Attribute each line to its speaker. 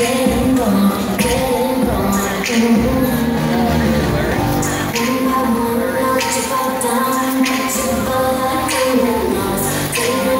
Speaker 1: dead and.